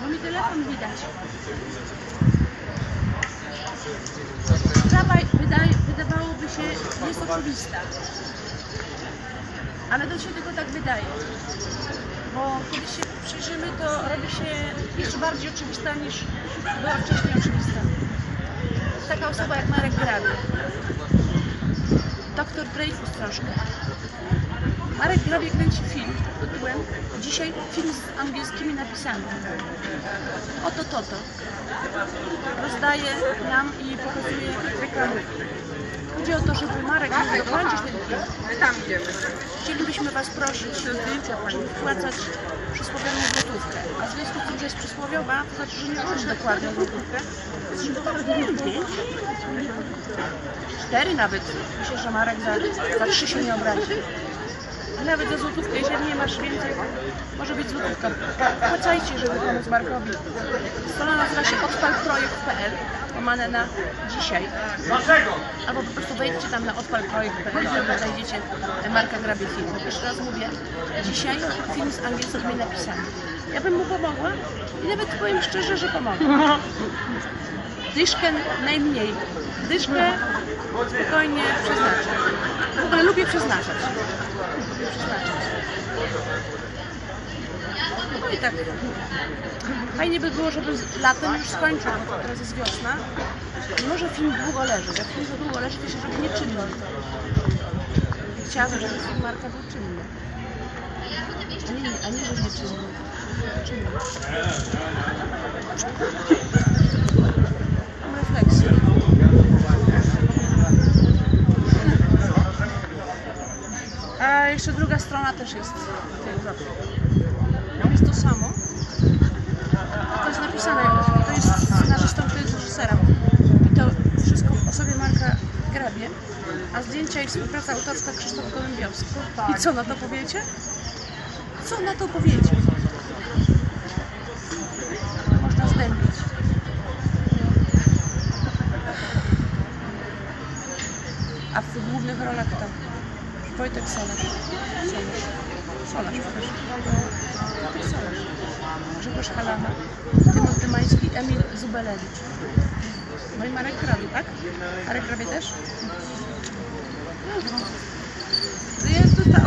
Bo mi telefon widać. Sprawa wydawałoby się jest oczywista. Ale to się tylko tak wydaje. Bo kiedy się przyjrzymy, to robi się jeszcze bardziej oczywista niż była wcześniej oczywista. Taka osoba jak Marek Graby. Doktor Dreyfus troszkę. Marek Grabie kręci film Dzisiaj film z angielskimi napisami. Oto to to. Rozdaje nam i pokazuje reklamę. Chodzi o to, żeby Marek mógł dokończyć ten film. Tam idziemy. Chcielibyśmy Was prosić Pani wpłacać przysłowiową złotówkę. A w związku z tym, że jest przysłowiowa, to znaczy, że nie chodzi dokładnie o złotówkę. Żeby tak zdjęć. Cztery nawet. Myślę, że Marek za, za trzy się nie obrazi. Nawet za złotówkę, jeżeli nie masz więcej, może być złotówka. Płacajcie, żeby pomóc Markowi. Strona nazywa się odpalprojekt.pl łamane na dzisiaj. Albo po prostu wejdźcie tam na odpalprojekt.pl i znajdziecie Marka Grabie film. Jeszcze raz mówię, dzisiaj film z angielskimi napisami. Ja bym mu pomogła i nawet powiem szczerze, że pomogę. Dyszkę najmniej. Dyszkę spokojnie przeznaczę. W ogóle lubię przeznaczać. No i tak. Fajnie by było, żeby latem już skończył, bo teraz jest wiosna. Może film długo leżeć. Jak film za długo leży, to się robi nieczynny. Chciałabym, żeby film Marka był czynny. A nie, a nie, że nieczynny. Czynny. Jeszcze druga strona też jest. Tam jest to samo. To jest napisane, to jest scenarzystą, to jest reżyserem. I to wszystko w osobie Marka Grabie. A zdjęcia i współpraca autorska Krzysztof Gołębiowski. I co na to powiecie? Co na to powiecie? Można zdębić. A w głównych rolach kto? Wojtek Solarz. Solarz. Solarz. Wojtek Solarz. Grzegorz Halama. Tymon Tymański, Emil Zubelewicz. No i Marek Grabie, tak? Marek Grabie też? No. Jest to ta